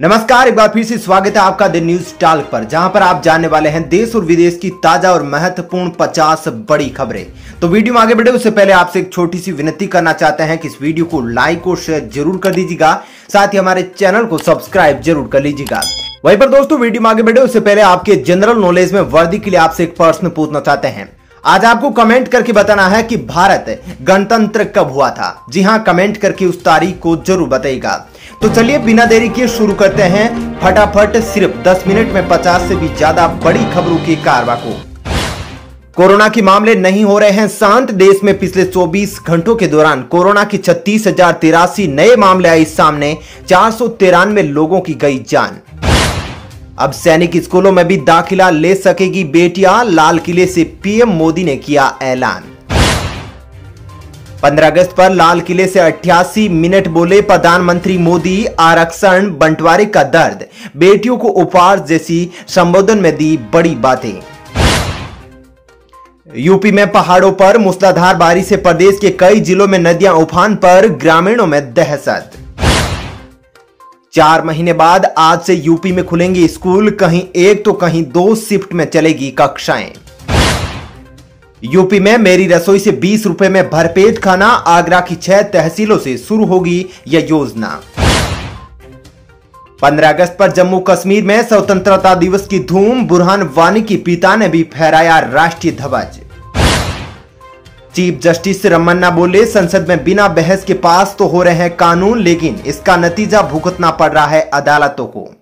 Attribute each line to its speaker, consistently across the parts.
Speaker 1: नमस्कार, एक बार फिर से स्वागत है आपका द न्यूज़ टाल्क पर, जहाँ पर आप जानने वाले हैं देश और विदेश की ताज़ा और महत्वपूर्ण 50 बड़ी खबरें। तो वीडियो में आगे बढ़े, उससे पहले आपसे एक छोटी सी विनती करना चाहते हैं कि इस वीडियो को लाइक और शेयर ज़रूर कर दीजिएगा, साथ ही हमारे चैनल को सब्सक्राइब ज़रूर कर लीजिएगा। वहीं पर दोस्तों, वीडियो में आगे बढ़े, उससे पहले आपके जनरल नॉलेज में वर्दी के लिए आपसे एक प्रश्न पूछना चाहते हैं। आज आपको कमेंट करके बताना है कि भारत गणतंत्र कब हुआ था। जी हाँ कमेंट करके उस तारीख को ज़रूर बताइएगा। तो चलिए बिना देरी के शुरू करते हैं फटाफट सिर्फ़ 10 मिनट में 50 से भी ज़्यादा बड़ी खबरों की कारवा को। कोरोना के मामले नहीं हो रहे हैं शांत। देश में पिछले 24 घंटों के दौरान कोरोना की छत्तीस हज़ार तिरासी नए मामले आए सामने, चार सौ तिरानवे लोगों की गई जान। अब सैनिक स्कूलों में भी दाखिला ले सकेगी बेटियाँ, लाल किले से पीएम मोदी ने किया ऐलान। 15 अगस्त पर लाल किले से 88 मिनट बोले प्रधानमंत्री मोदी, आरक्षण बंटवारे का दर्द। बेटियों को उपहार जैसी संबोधन में दी बड़ी बातें। यूपी में पहाड़ों पर मूसलाधार बारिश से प्रदेश के कई जिलों में नदियाँ उफान पर ग्रामीणों में दहशत। चार महीने बाद आज से यूपी में खुलेंगे स्कूल, कहीं एक तो कहीं दो शिफ्ट में चलेगी कक्षाएँ। यूपी में मेरी रसोई से बीस रुपए में भरपेट खाना आगरा की छह तहसीलों से शुरू होगी यह योजना। 15 अगस्त पर जम्मू कश्मीर में स्वतंत्रता दिवस की धूम, बुरहान वानी की पिता ने भी फहराया राष्ट्रीय ध्वज। चीफ जस्टिस रमन्ना बोले, संसद में बिना बहस के पास तो हो रहे हैं कानून, लेकिन इसका नतीजा भुगतना पड़ रहा है अदालतों को।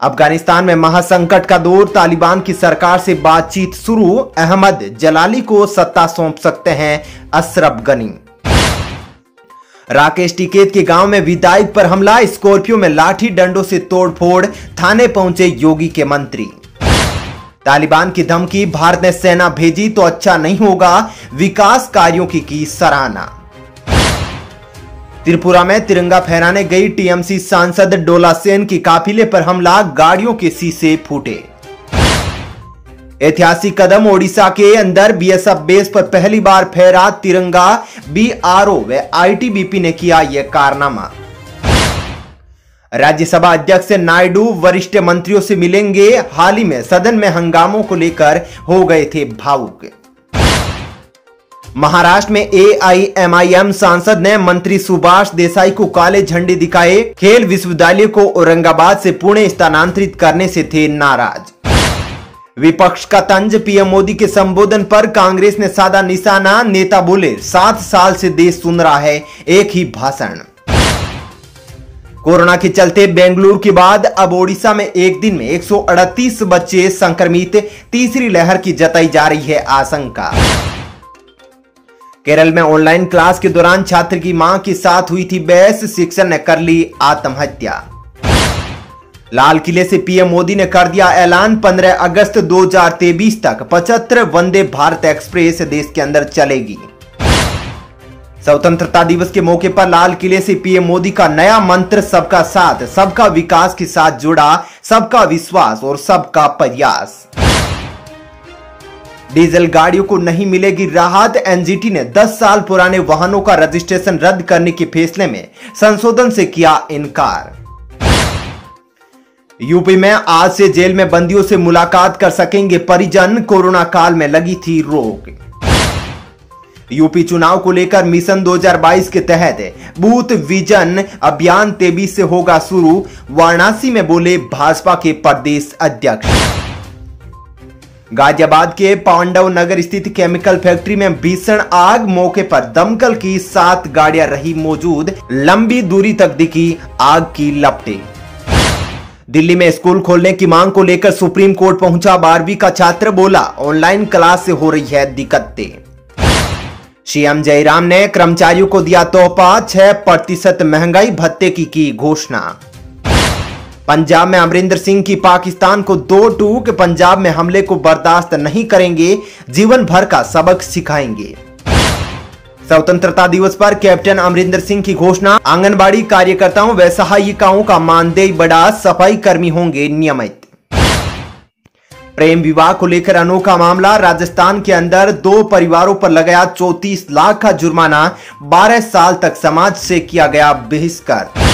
Speaker 1: अफ़गानिस्तान में महासंकट का दौर, तालिबान की सरकार से बातचीत शुरू, अहमद जलाली को सत्ता सौंप सकते हैं अशरफ गनी। राकेश टिकेत के गाँव में विधायक पर हमला, स्कॉर्पियो में लाठी डंडों से तोड़फोड़, थाने पहुँचे योगी के मंत्री। तालिबान की धमकी, भारत ने सेना भेजी तो अच्छा नहीं होगा, विकास कार्यों की की सराहना। त्रिपुरा में तिरंगा फहराने गई टीएमसी सांसद डोला सेन की काफिले पर हमला, गाड़ियों के शीशे फूटे। ऐतिहासिक कदम ओडिशा के अंदर बीएसएफ बेस पर पहली बार फहरा तिरंगा, बीआरओ व आईटीबीपी ने किया यह कारनामा। राज्यसभा अध्यक्ष नायडू वरिष्ठ मंत्रियों से मिलेंगे, हाल ही में सदन में हंगामों को लेकर हो गए थे भावुक। महाराष्ट्र में एआईएमआईएम सांसद ने मंत्री सुभाष देसाई को काले झंडे दिखाए। खेल विश्वविद्यालय को औरंगाबाद से पुणे स्थानांतरित करने से थे नाराज़। विपक्ष का तंज पीएम मोदी के संबोधन पर कांग्रेस ने साधा निशाना। नेता बोले, सात साल से देश सुन रहा है, एक ही भाषण। कोरोना के चलते बेंगलुरु के बाद अब ओडिशा में एक दिन में 138 बच्चे संक्रमित। तीसरी लहर की जताई जा रही है आशंका। केरल में ऑनलाइन क्लास के दौरान छात्र की माँ के साथ हुई थी बहस, शिक्षक ने कर ली आत्महत्या। लाल किले से पीएम मोदी ने कर दिया ऐलान 15 अगस्त 2023 तक 75 वंदे भारत एक्सप्रेस देश के अंदर चलेगी। स्वतंत्रता दिवस के मौके पर लाल किले से पीएम मोदी का नया मंत्र सबका साथ, सबका विकास के साथ जुड़ा, सबका विश्वास और सबका प्रयास। डीजल गाड़ियों को नहीं मिलेगी राहत। एनजीटी ने 10 साल पुराने वाहनों का रजिस्ट्रेशन रद्द करने के फैसले में संशोधन से किया इनकार। यूपी में आज से जेल में बंदियों से मुलाकात कर सकेंगे परिजन। कोरोना काल में लगी थी रोक। यूपी चुनाव को लेकर मिशन 2022 के तहत बूथ विजन अभियान तेबी से होगा शुरू। वाराणसी में बोले भाजपा के प्रदेश अध्यक्ष। गाजियाबाद के पांडव नगर स्थित केमिकल फैक्ट्री में भीषण आग मौके पर दमकल की सात गाड़ियाँ रही मौजूद, लंबी दूरी तक दिखी आग की लपटे। दिल्ली में स्कूल खोलने की मांग को लेकर सुप्रीम कोर्ट पहुँचा बारहवीं का छात्र बोला, ऑनलाइन क्लास से हो रही है दिक्कतें। सीएम जयराम ने कर्मचारियों को दिया तोहफा, छह प्रतिशत महँगाई भत्ते की की घोषणा। पंजाब में अमरिंदर सिंह की पाकिस्तान को दो टूक पंजाब में हमले को बर्दाश्त नहीं करेंगे, जीवन भर का सबक सिखाएँगे। स्वतंत्रता दिवस पर कैप्टन अमरिंदर सिंह की घोषणा, आंगनबाड़ी कार्यकर्ताओं व सहायिकाओं का मानदेय बढ़ा सफ़ाई कर्मी होंगे नियमित। प्रेम विवाह को लेकर अनोखा मामला, राजस्थान के अंदर दो परिवारों पर लगाया चौतीस लाख का जुर्माना, बारह साल तक समाज से किया गया बहिष्कार।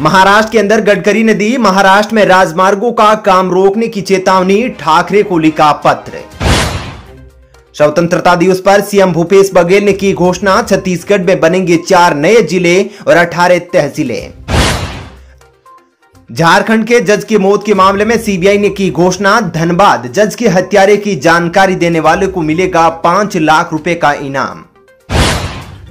Speaker 1: महाराष्ट्र के अंदर गडकरी ने दी महाराष्ट्र में राजमार्गों का काम रोकने की चेतावनी, ठाकरे को लिखा पत्र। स्वतंत्रता दिवस पर सीएम भूपेश बघेल ने की घोषणा, छत्तीसगढ़ में बनेंगे चार नए ज़िले और अठारह तहसीलें। झारखंड के जज की मौत के मामले में सीबीआई ने की घोषणा, धनबाद, जज के हत्यारे की जानकारी देने वाले को मिलेगा पाँच लाख रुपए का इनाम।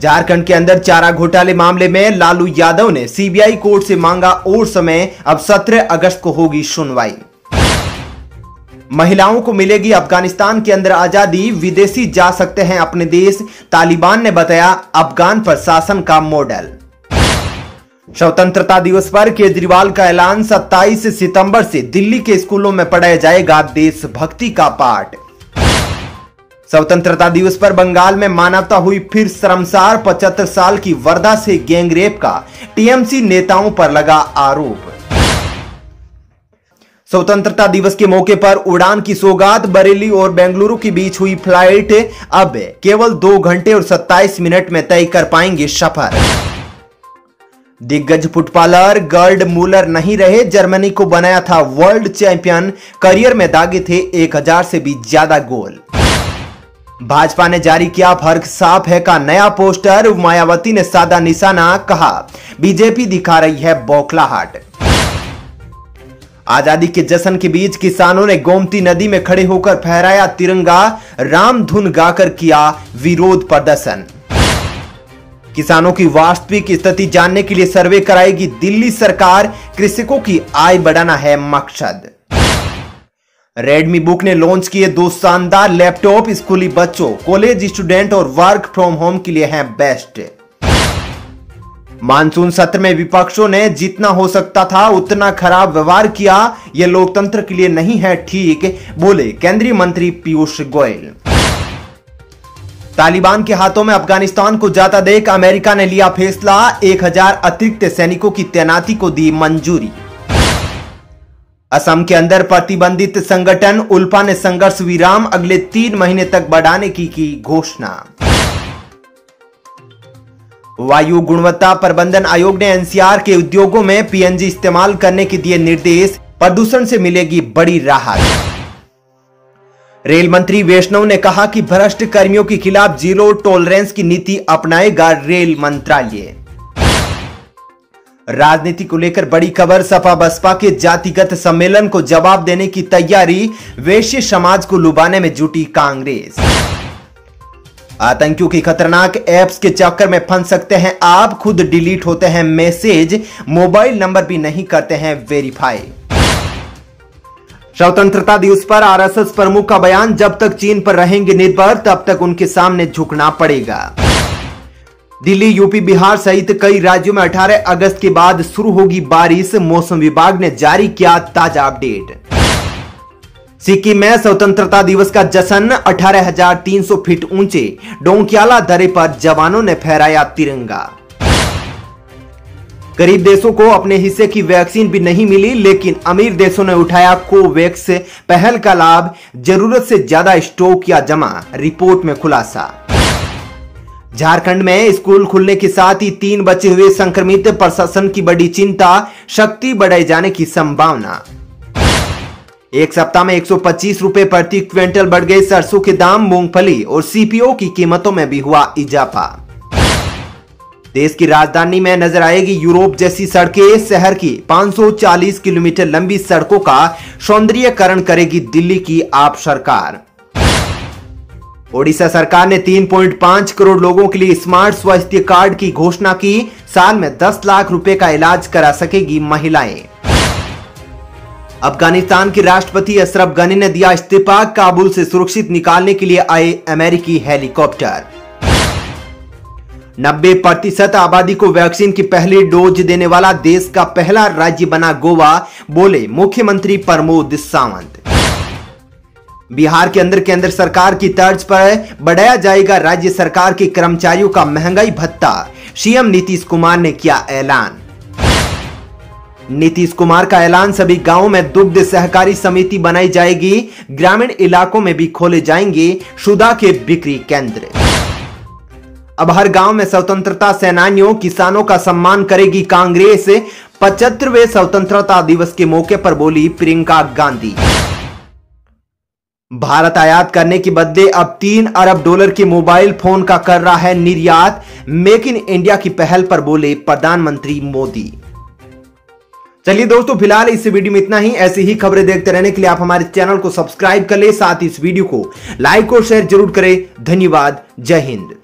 Speaker 1: झारखंड के अंदर चारा घोटाले मामले में लालू यादव ने सीबीआई कोर्ट से मांगा और समय। अब 17 अगस्त को होगी सुनवाई। महिलाओं को मिलेगी अफ़गानिस्तान के अंदर आज़ादी, विदेशी जा सकते हैं अपने देश, तालिबान ने बताया अफगान प्रशासन का मॉडल। स्वतंत्रता दिवस पर केजरीवाल का ऐलान 27 सितंबर से दिल्ली के स्कूलों में पढ़ाया जाएगा देशभक्ति का पाठ। स्वतंत्रता दिवस पर बंगाल में मानवता हुई फिर शर्मसार पचहत्तर साल की वर्दा से गैंगरेप का टीएमसी नेताओं पर लगा आरोप। स्वतंत्रता दिवस के मौके पर उड़ान की सौगात, बरेली और बेंगलुरु के बीच हुई फ़्लाइट। अब केवल दो घंटे और 27 मिनट में तय कर पाएँगे सफ़र। दिग्गज फुटबॉलर गर्ल्ड मूलर नहीं रहे, जर्मनी को बनाया था वर्ल्ड चैंपियन। करियर में दागे थे 1000 से भी ज़्यादा गोल। भाजपा ने जारी किया फ़र्क साफ़ है का नया पोस्टर, मायावती ने सादा निशाना कहा। बीजेपी दिखा रही है बौखलाहट। आज़ादी के जश्न के बीच किसानों ने गोमती नदी में खड़े होकर फहराया तिरंगा, राम धुन गाकर किया विरोध प्रदर्शन। किसानों की वास्तविक स्थिति जानने के लिए सर्वे कराएगी दिल्ली सरकार, कृषकों की आय बढ़ाना है मकसद। रेडमी बुक ने लॉन्च किए दो शानदार लैपटॉप स्कूली बच्चों कॉलेज स्टूडेंट और वर्क फ्रॉम होम के लिए हैं बेस्ट मानसून सत्र में विपक्षों ने जितना हो सकता था, उतना खराब व्यवहार किया। यह लोकतंत्र के लिए नहीं है ठीक, बोले केंद्रीय मंत्री पीयूष गोयल। तालिबान के हाथों में अफ़गानिस्तान को जाता देख अमेरिका ने लिया फैसला। 1000 अतिरिक्त सैनिकों की तैनाती को दी मंजूरी। असम के अंदर प्रतिबंधित संगठन उल्पा ने संघर्ष विराम अगले तीन महीने तक बढ़ाने की की घोषणा। वायु गुणवत्ता प्रबंधन आयोग ने एनसीआर के उद्योगों में पीएनजी इस्तेमाल करने के दिए निर्देश, प्रदूषण से मिलेगी बड़ी राहत। रेल मंत्री वैष्णव ने कहा कि भ्रष्ट कर्मियों के खिलाफ ज़ीरो टॉलरेंस की नीति अपनाएगा रेल मंत्रालय। राजनीति को लेकर बड़ी खबर, सपा बसपा के जातिगत सम्मेलन को जवाब देने की तैयारी, वैश्य समाज को लुभाने में जुटी कांग्रेस। आतंकियों की खतरनाक एप्स के चक्कर में फंस सकते हैं आप, खुद डिलीट होते हैं मैसेज, मोबाइल नंबर भी नहीं करते हैं वेरीफाई। स्वतंत्रता दिवस पर आरएसएस प्रमुख का बयान, जब तक चीन पर रहेंगे निर्भर, तब तक उनके सामने झुकना पड़ेगा। दिल्ली यूपी बिहार सहित कई राज्यों में 18 अगस्त के बाद शुरू होगी बारिश। मौसम विभाग ने जारी किया ताज़ा अपडेट। सिक्किम में स्वतंत्रता दिवस का जश्न 18,300 फीट ऊँचे डोंकियाला दरे पर जवानों ने फहराया तिरंगा। गरीब देशों को अपने हिस्से की वैक्सीन भी नहीं मिली लेकिन अमीर देशों ने उठाया कोवैक्स। पहल का लाभ ज़रूरत से ज़्यादा स्टॉक या जमा रिपोर्ट में खुलासा। झारखंड में स्कूल खुलने के साथ ही तीन बचे हुए संक्रमित प्रशासन की बड़ी चिंता, शक्ति बढ़ाए जाने की संभावना। एक सप्ताह में 125 रुपए प्रति क्विंटल बढ़ गए सरसों के दाम, मूंगफली और सीपीओ की कीमतों में भी हुआ इजाफा। देश की राजधानी में नज़र आएगी यूरोप जैसी सड़कें। शहर की 540 किलोमीटर लंबी सड़कों का सौंदर्यकरण करेगी दिल्ली की आप सरकार। ओडिशा सरकार ने 3.5 करोड़ लोगों के लिए स्मार्ट स्वास्थ्य कार्ड की घोषणा की। साल में 10 लाख रुपए का इलाज करा सकेगी महिलाएँ। अफ़गानिस्तान के राष्ट्रपति अशरफ गनी ने दिया इस्तीफा, काबुल से सुरक्षित निकालने के लिए आए अमेरिकी हेलीकॉप्टर। नब्बे प्रतिशत आबादी को वैक्सीन की पहली डोज देने वाला देश का पहला राज्य बना गोवा, बोले मुख्यमंत्री प्रमोद सावंत। बिहार के अंदर केंद्र सरकार की तर्ज पर बढ़ाया जाएगा राज्य सरकार के कर्मचारियों का महँगाई भत्ता। सीएम नीतीश कुमार ने किया ऐलान। नीतीश कुमार का ऐलान सभी गाँवों में दुग्ध सहकारी समिति बनाई जाएगी। ग्रामीण इलाकों में भी खोले जाएँगे सुधा के बिक्री केंद्र। अब हर गाँव में स्वतंत्रता सेनानियों, किसानों का सम्मान करेगी कांग्रेस। पचहत्तरवे स्वतंत्रता दिवस के मौके पर बोली प्रियंका गांधी। भारत आयात करने के बदले अब तीन अरब डॉलर के मोबाइल फ़ोन का कर रहा है निर्यात। मेक इन इंडिया की पहल पर बोले प्रधानमंत्री मोदी। चलिए दोस्तों, फ़िलहाल इस वीडियो में इतना ही। ऐसी ही खबरें देखते रहने के लिए आप हमारे चैनल को सब्सक्राइब कर ले, साथ ही इस वीडियो को लाइक और शेयर ज़रूर करें। धन्यवाद। जय हिंद।